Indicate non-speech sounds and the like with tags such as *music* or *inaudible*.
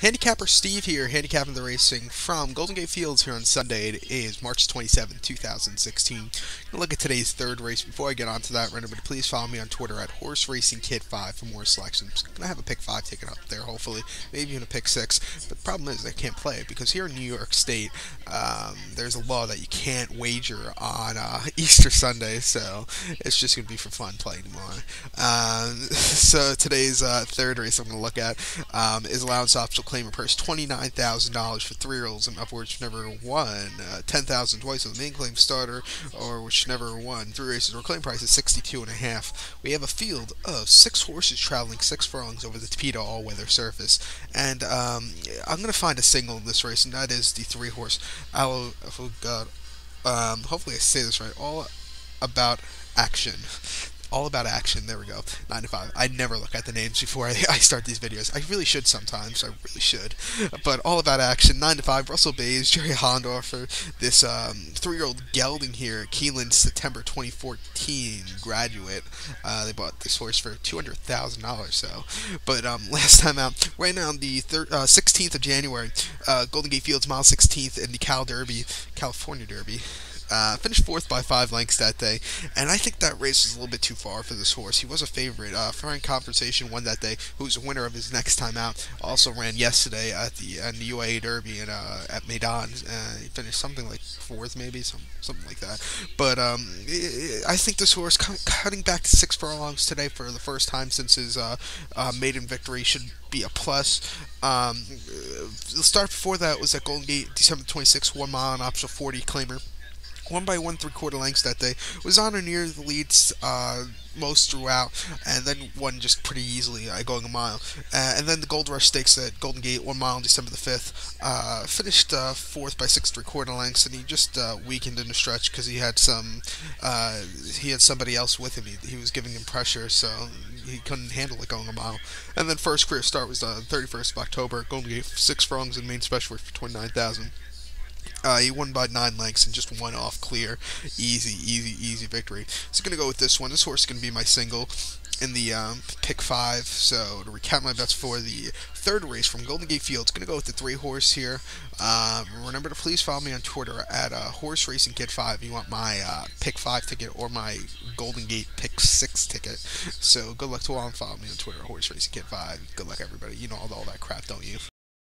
Handicapper Steve here, handicapping the racing from Golden Gate Fields here on Sunday. It is March 27, 2016. Gonna look at today's third race. Before I get on to that, remember to please follow me on Twitter at Horse Racing Kid 5 for more selections. I'm Gonna have a pick 5 taken up there, hopefully. Maybe even a pick 6. But the problem is I can't play it because here in New York State, um, there's a law that you can't wager on uh, *laughs* Easter Sunday, so it's just gonna be for fun playing tomorrow. Um, *laughs* so today's uh, third race I'm gonna look at um, is allowance optional claim a purse $29,000 for three-year-olds and upwards which never won, uh, 10000 twice on the main claim starter, or which never won. Three races, our claim price is 62 and a half. We have a field of six horses traveling six furlongs over the Tapeta all-weather surface, and um, I'm going to find a single in this race, and that is the three-horse, oh God, um, hopefully I say this right, all about action all about action. There we go. 9 to 5. I never look at the names before I, *laughs* I, start these videos. I really should sometimes. I really should. But all about action. 9 to 5. Russell Baze, *laughs* Jerry Hollendorfer, this um, three year old gelding here, Keeneland, September 2014 graduate. Uh, they bought this horse for $200,000. So, But um, *laughs* last time out, right now on the uh, 16th of January, uh, Golden Gate Fields, mile 16th in the Cal Derby, California Derby. Uh, finished fourth by five lengths that day, and I think that race was a little bit too far for this horse. He was a favorite. Uh, Frank Conversation won that day, who's a winner of his next time out. Also ran yesterday at the, uh, the Derby and uh, at Maidan. Uh, he finished something like fourth, maybe some something like that. But um, I think this horse cutting back to six furlongs today for the first time since his uh, maiden victory should be a plus. Um, the start before that was at Golden Gate, December 26th, one mile and optional 40 claimer one by one three quarter lengths that day. Was on or near the leads uh, most throughout, and then won just pretty easily, uh, going a mile. Uh, and then the Gold Rush Stakes at Golden Gate, one mile on December the fifth, uh, finished uh, fourth by six three quarter lengths, and he just uh, weakened in the stretch because he had some, he had somebody else with him. He, he was giving him pressure, so he couldn't handle it going a mile. And then first career start was the 31st of October, Golden Gate, six furlongs in main special for 29,000. Uh, he won by nine lengths and just one off clear. Easy, easy, easy victory. So going to go with this one. This horse is going to be my single in the um, pick five. So to recap my bets for the third race from Golden Gate Fields, going to go with the three horse here. Um, remember to please follow me on Twitter at uh, Horse Racing Kid Five. If you want my uh, pick five ticket or my Golden Gate pick six ticket. So good luck to all and follow me on Twitter, Horse Racing Kid Five. Good luck everybody. You know all, all that crap, don't you?